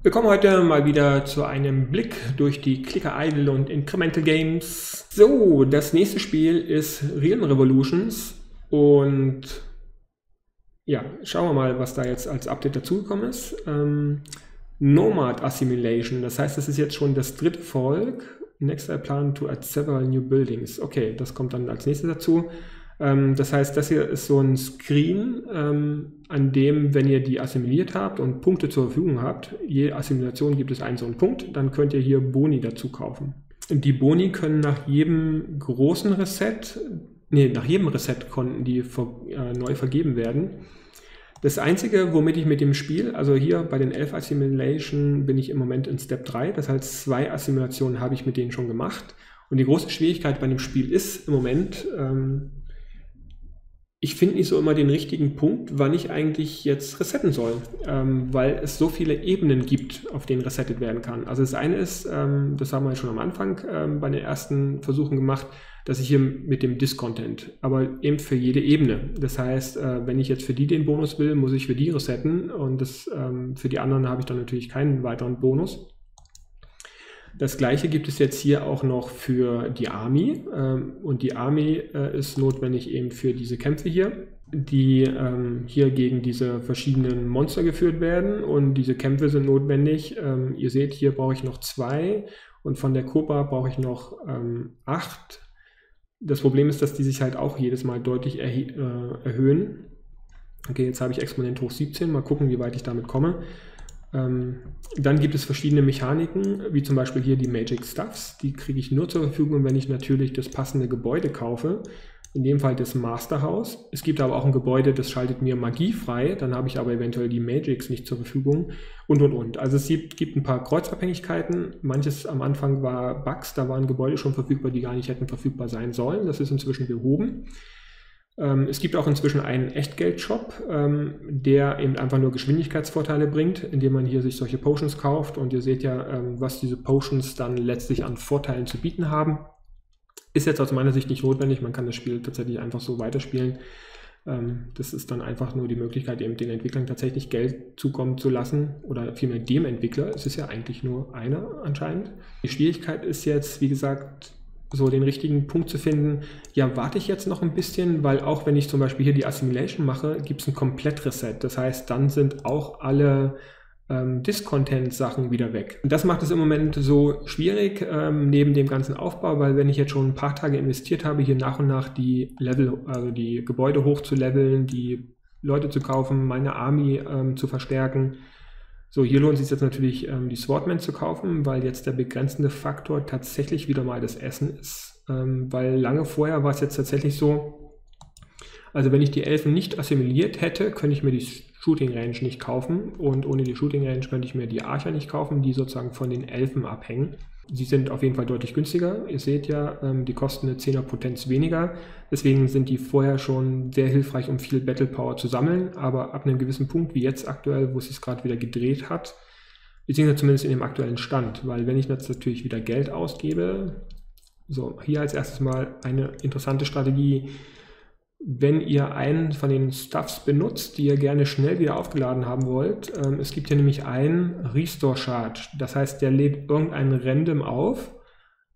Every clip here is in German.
Wir kommen heute mal wieder zu einem Blick durch die Clicker Idle und Incremental Games. So, das nächste Spiel ist Realm Revolutions und ja, schauen wir mal, was da jetzt als Update dazugekommen ist. Ähm, Nomad Assimilation, das heißt, das ist jetzt schon das dritte Volk. Next I plan to add several new buildings. Okay, das kommt dann als nächstes dazu. Ähm, das heißt, das hier ist so ein Screen, ähm, an dem, wenn ihr die assimiliert habt und Punkte zur Verfügung habt, je Assimilation gibt es einen so einen Punkt, dann könnt ihr hier Boni dazu kaufen. Die Boni können nach jedem großen Reset, nee, nach jedem Reset konnten die äh, neu vergeben werden. Das Einzige, womit ich mit dem Spiel, also hier bei den 11 Assimilation bin ich im Moment in Step 3, das heißt zwei Assimilationen habe ich mit denen schon gemacht. Und die große Schwierigkeit bei dem Spiel ist im Moment, ähm, ich finde nicht so immer den richtigen Punkt, wann ich eigentlich jetzt resetten soll, ähm, weil es so viele Ebenen gibt, auf denen resettet werden kann. Also das eine ist, ähm, das haben wir schon am Anfang ähm, bei den ersten Versuchen gemacht, dass ich hier mit dem Discontent, aber eben für jede Ebene. Das heißt, äh, wenn ich jetzt für die den Bonus will, muss ich für die resetten und das, ähm, für die anderen habe ich dann natürlich keinen weiteren Bonus. Das gleiche gibt es jetzt hier auch noch für die Army. Ähm, und die Army äh, ist notwendig eben für diese Kämpfe hier, die ähm, hier gegen diese verschiedenen Monster geführt werden. Und diese Kämpfe sind notwendig. Ähm, ihr seht, hier brauche ich noch zwei und von der Cobra brauche ich noch acht. Das Problem ist, dass die sich halt auch jedes Mal deutlich äh, erhöhen. Okay, jetzt habe ich Exponent hoch 17. Mal gucken, wie weit ich damit komme. Ähm, dann gibt es verschiedene Mechaniken, wie zum Beispiel hier die Magic Stuffs. Die kriege ich nur zur Verfügung, wenn ich natürlich das passende Gebäude kaufe. In dem Fall das Masterhaus. Es gibt aber auch ein Gebäude, das schaltet mir Magie frei. Dann habe ich aber eventuell die Magics nicht zur Verfügung. Und, und, und. Also es gibt, gibt ein paar Kreuzabhängigkeiten. Manches am Anfang war Bugs. Da waren Gebäude schon verfügbar, die gar nicht hätten verfügbar sein sollen. Das ist inzwischen behoben. Ähm, es gibt auch inzwischen einen Echtgeld-Shop, ähm, der eben einfach nur Geschwindigkeitsvorteile bringt, indem man hier sich solche Potions kauft und ihr seht ja, ähm, was diese Potions dann letztlich an Vorteilen zu bieten haben. Ist jetzt aus meiner Sicht nicht notwendig, man kann das Spiel tatsächlich einfach so weiterspielen. Das ist dann einfach nur die Möglichkeit, eben den Entwicklern tatsächlich Geld zukommen zu lassen oder vielmehr dem Entwickler. Es ist ja eigentlich nur einer anscheinend. Die Schwierigkeit ist jetzt, wie gesagt, so den richtigen Punkt zu finden, ja, warte ich jetzt noch ein bisschen, weil auch wenn ich zum Beispiel hier die Assimilation mache, gibt es ein Komplett-Reset. Das heißt, dann sind auch alle ähm, Discontent-Sachen wieder weg. Und das macht es im Moment so schwierig ähm, neben dem ganzen Aufbau, weil wenn ich jetzt schon ein paar Tage investiert habe, hier nach und nach die Level, also die Gebäude hochzuleveln, die Leute zu kaufen, meine Army ähm, zu verstärken, so, hier lohnt es sich jetzt natürlich, ähm, die Swordman zu kaufen, weil jetzt der begrenzende Faktor tatsächlich wieder mal das Essen ist. Ähm, weil lange vorher war es jetzt tatsächlich so, also wenn ich die Elfen nicht assimiliert hätte, könnte ich mir die Shooting Range nicht kaufen und ohne die Shooting Range könnte ich mir die Archer nicht kaufen, die sozusagen von den Elfen abhängen. Sie sind auf jeden Fall deutlich günstiger. Ihr seht ja, ähm, die kosten eine 10er Potenz weniger. Deswegen sind die vorher schon sehr hilfreich, um viel Battle Power zu sammeln. Aber ab einem gewissen Punkt, wie jetzt aktuell, wo es sich gerade wieder gedreht hat, beziehungsweise zumindest in dem aktuellen Stand. Weil wenn ich jetzt natürlich wieder Geld ausgebe, so hier als erstes mal eine interessante Strategie, wenn ihr einen von den Stuffs benutzt, die ihr gerne schnell wieder aufgeladen haben wollt, ähm, es gibt hier nämlich einen Restore Charge. Das heißt, der lädt irgendein Random auf,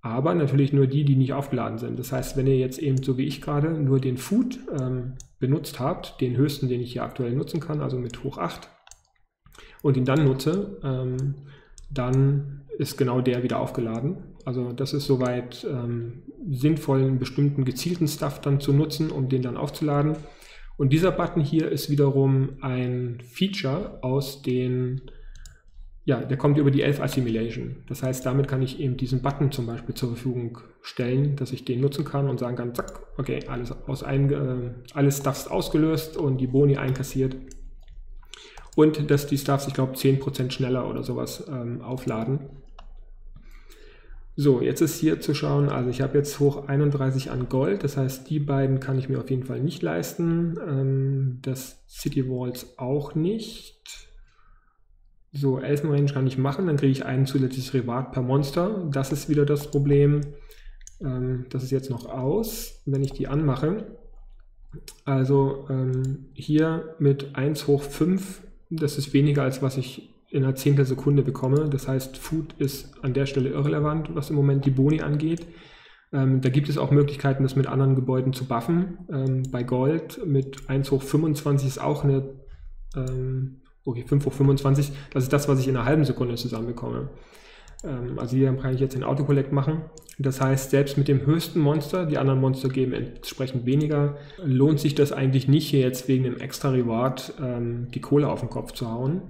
aber natürlich nur die, die nicht aufgeladen sind. Das heißt, wenn ihr jetzt eben so wie ich gerade nur den Food ähm, benutzt habt, den höchsten, den ich hier aktuell nutzen kann, also mit hoch 8, und ihn dann nutze, ähm, dann ist genau der wieder aufgeladen. Also das ist soweit ähm, sinnvoll, einen bestimmten gezielten Stuff dann zu nutzen, um den dann aufzuladen. Und dieser Button hier ist wiederum ein Feature aus den, ja, der kommt über die Elf Assimilation. Das heißt, damit kann ich eben diesen Button zum Beispiel zur Verfügung stellen, dass ich den nutzen kann und sagen kann, zack, okay, alles, aus ein, äh, alles Stuffs ausgelöst und die Boni einkassiert. Und dass die Stuffs, ich glaube, 10% schneller oder sowas ähm, aufladen. So, jetzt ist hier zu schauen, also ich habe jetzt hoch 31 an Gold, das heißt, die beiden kann ich mir auf jeden Fall nicht leisten. Ähm, das City Walls auch nicht. So, Elfenrange kann ich machen, dann kriege ich ein zusätzliches Rivat per Monster. Das ist wieder das Problem. Ähm, das ist jetzt noch aus, wenn ich die anmache. Also ähm, hier mit 1 hoch 5, das ist weniger als was ich in einer Zehntelsekunde bekomme. Das heißt, Food ist an der Stelle irrelevant, was im Moment die Boni angeht. Ähm, da gibt es auch Möglichkeiten, das mit anderen Gebäuden zu buffen. Ähm, bei Gold mit 1 hoch 25 ist auch eine, ähm, okay, 5 hoch 25, das ist das, was ich in einer halben Sekunde zusammenbekomme. Ähm, also hier kann ich jetzt den Autocollect machen. Das heißt, selbst mit dem höchsten Monster, die anderen Monster geben entsprechend weniger, lohnt sich das eigentlich nicht, hier jetzt wegen dem extra Reward ähm, die Kohle auf den Kopf zu hauen.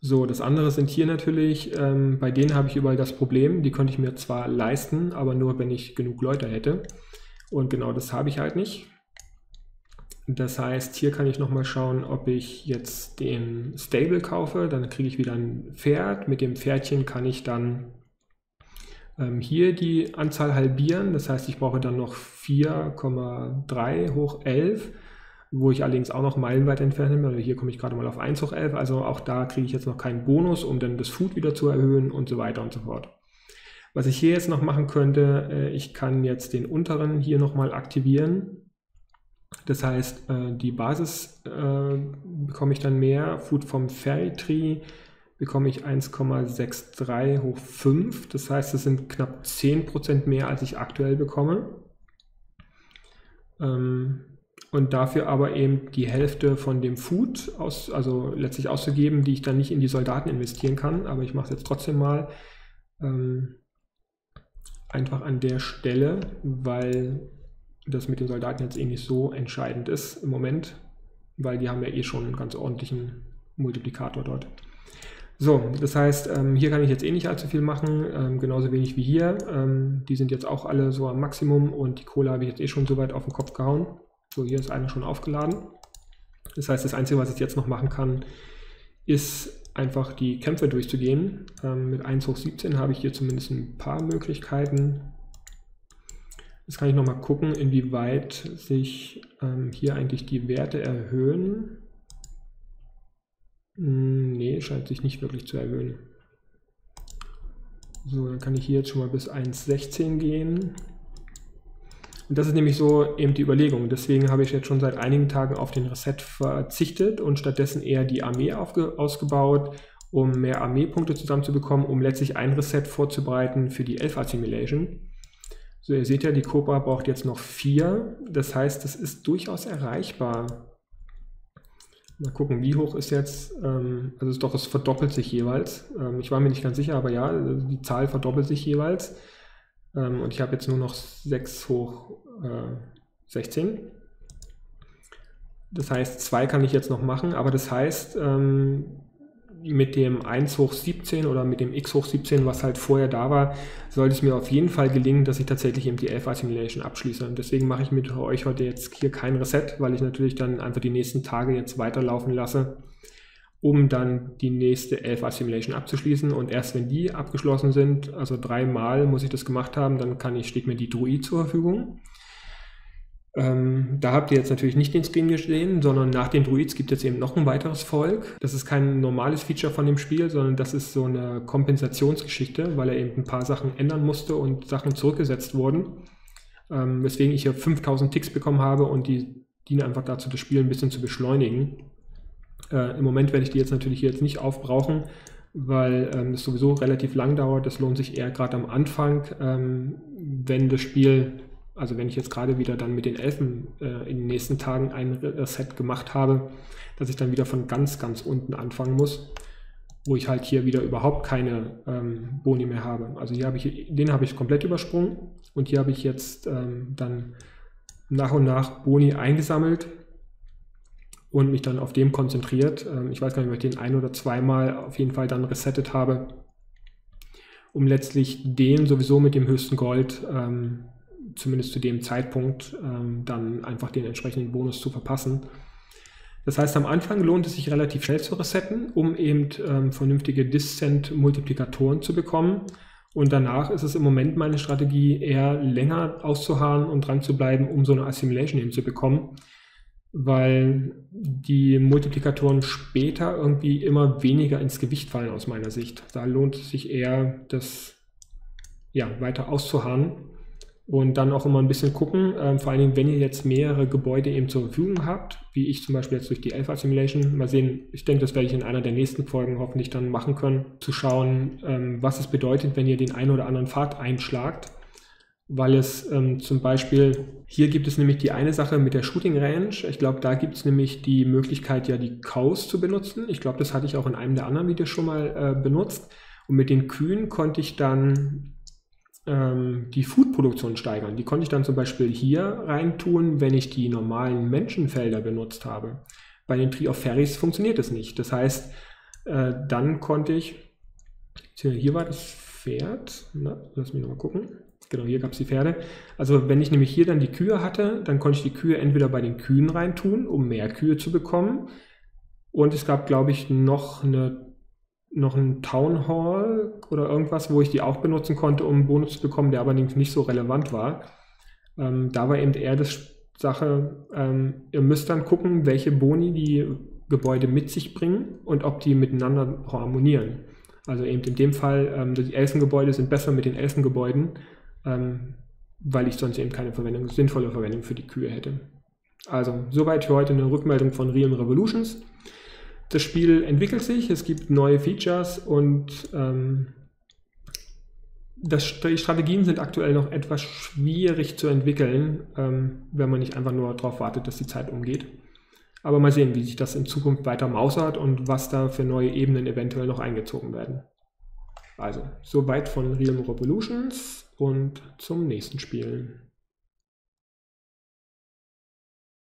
So, das andere sind hier natürlich, ähm, bei denen habe ich überall das Problem, die könnte ich mir zwar leisten, aber nur, wenn ich genug Leute hätte. Und genau das habe ich halt nicht. Das heißt, hier kann ich nochmal schauen, ob ich jetzt den Stable kaufe. Dann kriege ich wieder ein Pferd. Mit dem Pferdchen kann ich dann ähm, hier die Anzahl halbieren. Das heißt, ich brauche dann noch 4,3 hoch 11 wo ich allerdings auch noch meilenweit entfernt bin. Also hier komme ich gerade mal auf 1 hoch 11, also auch da kriege ich jetzt noch keinen Bonus, um dann das Food wieder zu erhöhen und so weiter und so fort. Was ich hier jetzt noch machen könnte, äh, ich kann jetzt den unteren hier nochmal aktivieren. Das heißt, äh, die Basis äh, bekomme ich dann mehr. Food vom Fairy Tree bekomme ich 1,63 hoch 5. Das heißt, es sind knapp 10% mehr, als ich aktuell bekomme. Ähm, und dafür aber eben die Hälfte von dem Food aus, also letztlich auszugeben, die ich dann nicht in die Soldaten investieren kann. Aber ich mache es jetzt trotzdem mal ähm, einfach an der Stelle, weil das mit den Soldaten jetzt eh nicht so entscheidend ist im Moment, weil die haben ja eh schon einen ganz ordentlichen Multiplikator dort. So, das heißt, ähm, hier kann ich jetzt eh nicht allzu viel machen, ähm, genauso wenig wie hier. Ähm, die sind jetzt auch alle so am Maximum und die Kohle habe ich jetzt eh schon so weit auf den Kopf gehauen. So, hier ist eine schon aufgeladen. Das heißt, das Einzige, was ich jetzt noch machen kann, ist einfach die Kämpfe durchzugehen. Ähm, mit 1 hoch 17 habe ich hier zumindest ein paar Möglichkeiten. Jetzt kann ich nochmal gucken, inwieweit sich ähm, hier eigentlich die Werte erhöhen. Hm, nee, scheint sich nicht wirklich zu erhöhen. So, dann kann ich hier jetzt schon mal bis 1,16 gehen. Und das ist nämlich so eben die Überlegung. Deswegen habe ich jetzt schon seit einigen Tagen auf den Reset verzichtet und stattdessen eher die Armee ausgebaut, um mehr Armeepunkte zusammenzubekommen, um letztlich ein Reset vorzubereiten für die Elf Assimilation. So, ihr seht ja, die Cobra braucht jetzt noch vier. Das heißt, das ist durchaus erreichbar. Mal gucken, wie hoch ist jetzt, ähm, also es doch, es verdoppelt sich jeweils. Ähm, ich war mir nicht ganz sicher, aber ja, die Zahl verdoppelt sich jeweils. Ähm, und ich habe jetzt nur noch 6 hoch äh, 16. Das heißt, 2 kann ich jetzt noch machen, aber das heißt, ähm, mit dem 1 hoch 17 oder mit dem x hoch 17, was halt vorher da war, sollte es mir auf jeden Fall gelingen, dass ich tatsächlich eben die 11 Assimilation abschließe. Und deswegen mache ich mit euch heute jetzt hier kein Reset, weil ich natürlich dann einfach die nächsten Tage jetzt weiterlaufen lasse um dann die nächste Elf Assimilation abzuschließen. Und erst wenn die abgeschlossen sind, also dreimal muss ich das gemacht haben, dann kann ich, steht mir die Druid zur Verfügung. Ähm, da habt ihr jetzt natürlich nicht den Screen gesehen, sondern nach den Druids gibt es eben noch ein weiteres Volk. Das ist kein normales Feature von dem Spiel, sondern das ist so eine Kompensationsgeschichte, weil er eben ein paar Sachen ändern musste und Sachen zurückgesetzt wurden. Ähm, weswegen ich hier 5000 Ticks bekommen habe und die dienen einfach dazu, das Spiel ein bisschen zu beschleunigen. Äh, Im Moment werde ich die jetzt natürlich hier jetzt nicht aufbrauchen, weil ähm, es sowieso relativ lang dauert. Das lohnt sich eher gerade am Anfang, ähm, wenn das Spiel, also wenn ich jetzt gerade wieder dann mit den Elfen äh, in den nächsten Tagen ein Reset gemacht habe, dass ich dann wieder von ganz, ganz unten anfangen muss, wo ich halt hier wieder überhaupt keine ähm, Boni mehr habe. Also hier habe ich, den habe ich komplett übersprungen und hier habe ich jetzt ähm, dann nach und nach Boni eingesammelt und mich dann auf dem konzentriert. Ähm, ich weiß gar nicht, ob ich den ein oder zweimal auf jeden Fall dann resettet habe, um letztlich den sowieso mit dem höchsten Gold, ähm, zumindest zu dem Zeitpunkt, ähm, dann einfach den entsprechenden Bonus zu verpassen. Das heißt, am Anfang lohnt es sich relativ schnell zu resetten, um eben ähm, vernünftige Discent-Multiplikatoren zu bekommen. Und danach ist es im Moment meine Strategie, eher länger auszuharren und dran zu bleiben, um so eine Assimilation eben zu bekommen weil die Multiplikatoren später irgendwie immer weniger ins Gewicht fallen aus meiner Sicht. Da lohnt es sich eher, das ja, weiter auszuharren, Und dann auch immer ein bisschen gucken, ähm, vor allen Dingen, wenn ihr jetzt mehrere Gebäude eben zur Verfügung habt, wie ich zum Beispiel jetzt durch die Alpha Simulation. Mal sehen, ich denke, das werde ich in einer der nächsten Folgen hoffentlich dann machen können, zu schauen, ähm, was es bedeutet, wenn ihr den einen oder anderen Pfad einschlagt. Weil es ähm, zum Beispiel, hier gibt es nämlich die eine Sache mit der Shooting Range. Ich glaube, da gibt es nämlich die Möglichkeit, ja die Cows zu benutzen. Ich glaube, das hatte ich auch in einem der anderen Videos schon mal äh, benutzt. Und mit den Kühen konnte ich dann ähm, die Foodproduktion steigern. Die konnte ich dann zum Beispiel hier reintun, wenn ich die normalen Menschenfelder benutzt habe. Bei den Tree of Ferries funktioniert das nicht. Das heißt, äh, dann konnte ich, hier war das Pferd, na, lass mich nochmal gucken. Genau, hier gab es die Pferde. Also wenn ich nämlich hier dann die Kühe hatte, dann konnte ich die Kühe entweder bei den Kühen reintun, um mehr Kühe zu bekommen. Und es gab, glaube ich, noch eine noch ein Town Hall oder irgendwas, wo ich die auch benutzen konnte, um einen Bonus zu bekommen, der allerdings nicht so relevant war. Ähm, da war eben eher das Sache, ähm, ihr müsst dann gucken, welche Boni die Gebäude mit sich bringen und ob die miteinander harmonieren. Also eben in dem Fall, ähm, die Elsengebäude sind besser mit den Elsengebäuden, ähm, weil ich sonst eben keine Verwendung, sinnvolle Verwendung für die Kühe hätte. Also, soweit für heute eine Rückmeldung von Realm Revolutions. Das Spiel entwickelt sich, es gibt neue Features und ähm, das, die Strategien sind aktuell noch etwas schwierig zu entwickeln, ähm, wenn man nicht einfach nur darauf wartet, dass die Zeit umgeht. Aber mal sehen, wie sich das in Zukunft weiter mausert und was da für neue Ebenen eventuell noch eingezogen werden. Also, soweit von Realm Revolutions und zum nächsten Spiel.